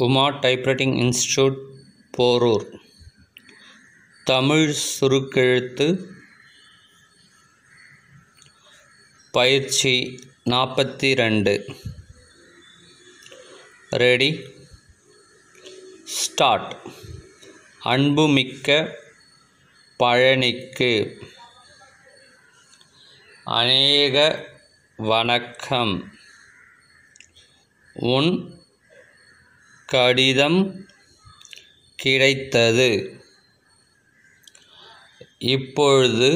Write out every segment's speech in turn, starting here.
Uma typewriting institute Porur. Tamil சுருக்கெழுத்து பயிற்சி நாற்பத்தி ரெண்டு ரெடி? ஸ்டார்ட். அன்புமிக்க பழனிக்கு. அநேக வணக்கம். உன் கடிதம் கிடைத்தது. இப்பொழுது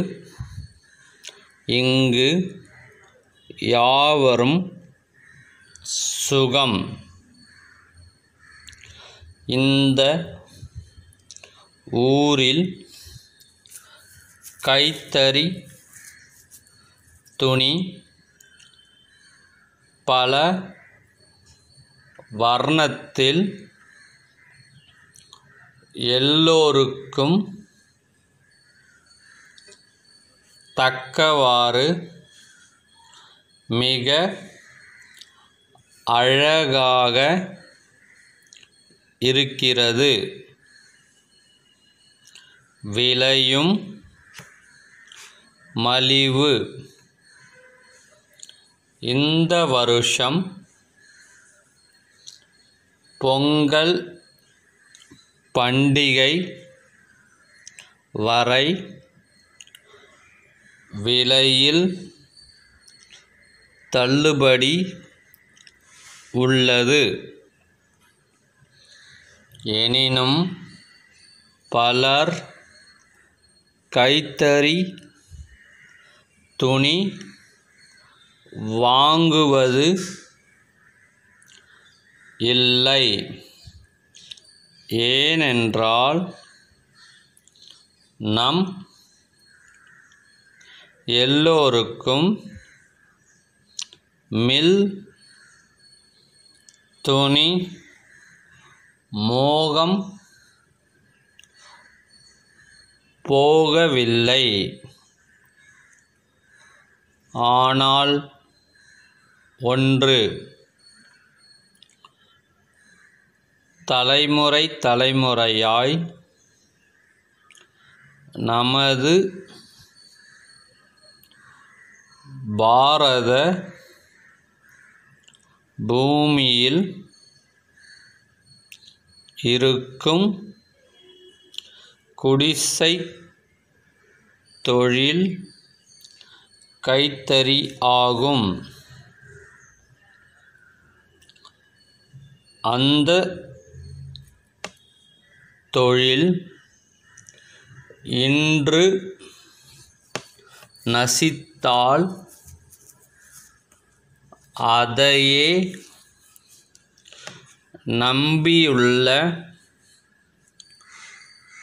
இங்கு யாவரும் சுகம். இந்த ஊரில் கைத்தறி துணி பல வர்ணத்தில் எல்லோருக்கும் தக்கவாறு மிக அழகாக இருக்கிறது. விலையும் மலிவு. இந்த வருஷம் பொங்கல் பண்டிகை வரை விலையில் தள்ளுபடி உள்ளது. எனினும் பலர் கைத்தறி துணி வாங்குவது இல்லை. ஏனென்றால் நம் எல்லோருக்கும் மில் துணி மோகம் போகவில்லை. ஆனால் ஒன்று தலைமுறை தலைமுறையாய் நமது பாரத பூமியில் இருக்கும் குடிசை தொழில் கைத்தறி ஆகும். அந்த தொழில் இன்று நசித்தால் அதையே நம்பியுள்ள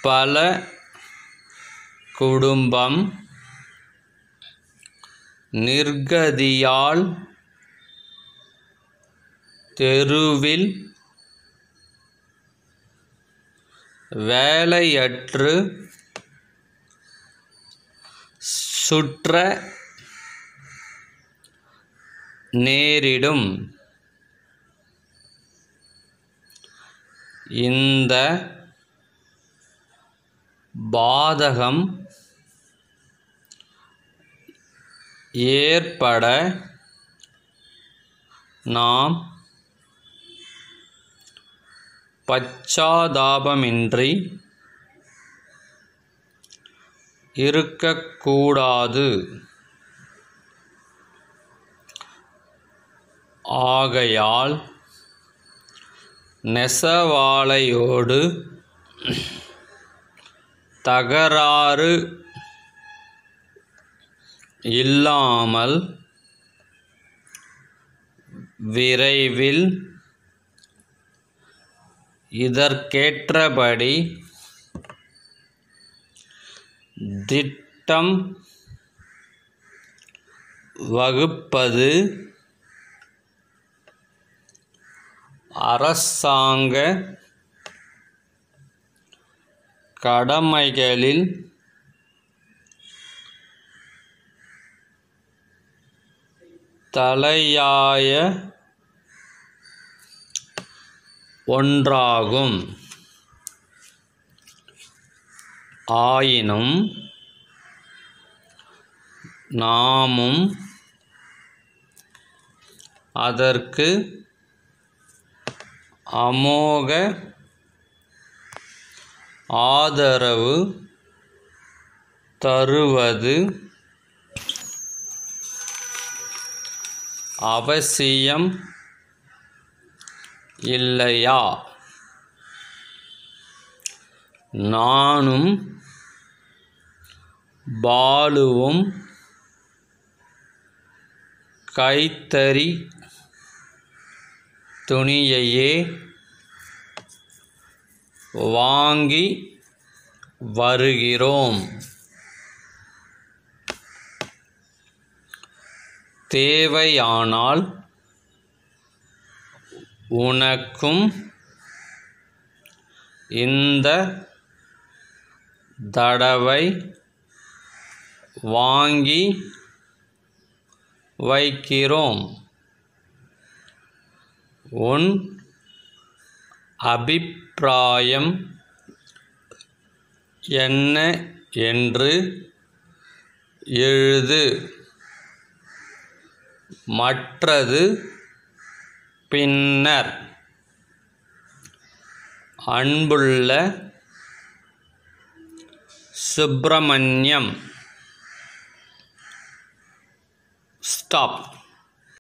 பல குடும்பம் நிர்கதியால் தெருவில் வேலையற்று சுற்ற நேரிடும். இந்த பாதகம் ஏற்பட நாம் பச்சாதாபமின்றி இருக்கக்கூடாது. ஆகையால் நெசவாலையோடு தகராறு இல்லாமல் விரைவில் இதற்கேற்றபடி திட்டம் வகுப்பது அரசாங்க கடமைகளில் தலையாய ஒன்றாகும். ஆயினும் நாமும் அதற்கு அமோக ஆதரவு தருவது அவசியம் இல்லையா? நானும் பாலுவும் கைத்தறி துணியையே வாங்கி வருகிறோம். தேவையானால் உனக்கும் இந்த தடவை வாங்கி வைக்கிறோம். உன் அபிப்பிராயம் என்ன என்று எழுது. மற்றது பின்னர் அன்புள்ள சுப்பிரமணியம் ஸ்டாப்